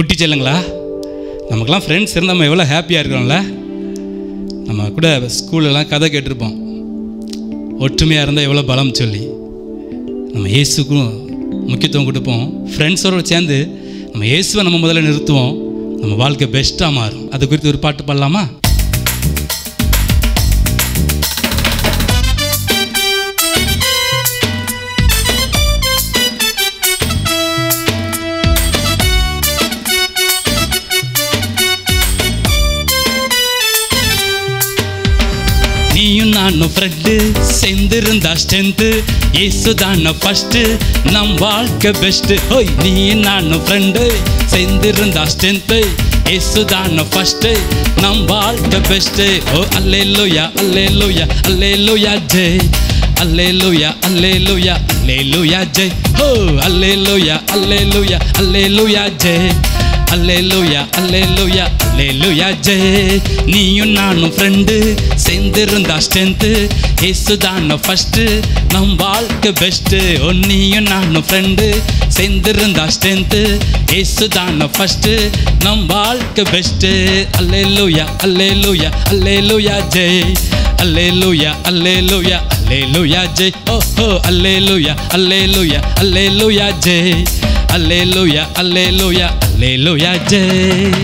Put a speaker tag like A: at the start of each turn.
A: குட்டி செல்லுங்களா? நமக்கெல்லாம் ஃப்ரெண்ட்ஸ் இருந்தால் நம்ம எவ்வளோ ஹாப்பியாக இருக்கிறோம்ல? நம்ம கூட ஸ்கூலெல்லாம் கதை கேட்டிருப்போம். ஒற்றுமையாக இருந்தால் எவ்வளோ பலம் சொல்லி. நம்ம இயேசுக்கும் முக்கியத்துவம் கொடுப்போம். ஃப்ரெண்ட்ஸோடு சேர்ந்து நம்ம இயேசுவை நம்ம முதல்ல நிறுத்துவோம். நம்ம வாழ்க்கை பெஸ்ட்டாக மாறும். அது குறித்து ஒரு பாட்டு பாடலாமா? நீயும் நானும் ஃப்ரெண்டு சேர்ந்திருந்தா ஸ்ட்ரென்த்து ஏசு தான ஃபஸ்ட்டு நம் வாழ்க்கை பெஸ்ட்டு ஓய் நீ நானும் ஃப்ரெண்டு சேர்ந்திருந்தா ஸ்ட்ரென்த்து ஏசு தான ஃபஸ்ட்டு நம் வாழ்க்கை பெஸ்ட்டு ஓ அல்லே லோயா அல்லே அல்லேலூயா அல்லேலூயா அல்லேலூயா ஜெய். அல்லேலூயா அல்லேலூயா அல்லேலூயா ஜெய். ஹோ அல்லேலூயா அல்லேலூயா அல்லேலூயா ஜெய். அல்லேலூயா அல்லேலூயா அல்லேலூயா ஜெய். நீயும் நானும் ஃப்ரெண்டு சேர்ந்திருந்தா ஸ்ட்ரென்த்து ஏசு தான ஃபஸ்ட்டு நம் வாழ்க்கை பெஸ்ட்டு ஓ நீயும் நானும் ஃப்ரெண்டு சேர்ந்திருந்தா ஸ்ட்ரென்த்து ஏசு தான ஃபஸ்ட்டு நம் வாழ்க்கை பெஸ்ட்டு அல்லேலூயா அல்லேலூயா அல்லேலூயா ஜெய். அல்லேலூயா அல்லேலூயா அல்லேலூயா ஜெய். ஓ ஓ அல்லேலூயா அல்லேலூயா அல்லேலூயா ஜெய். அல்லேலூயா அல்லேலூயா அல்லேலூயா ஜெய்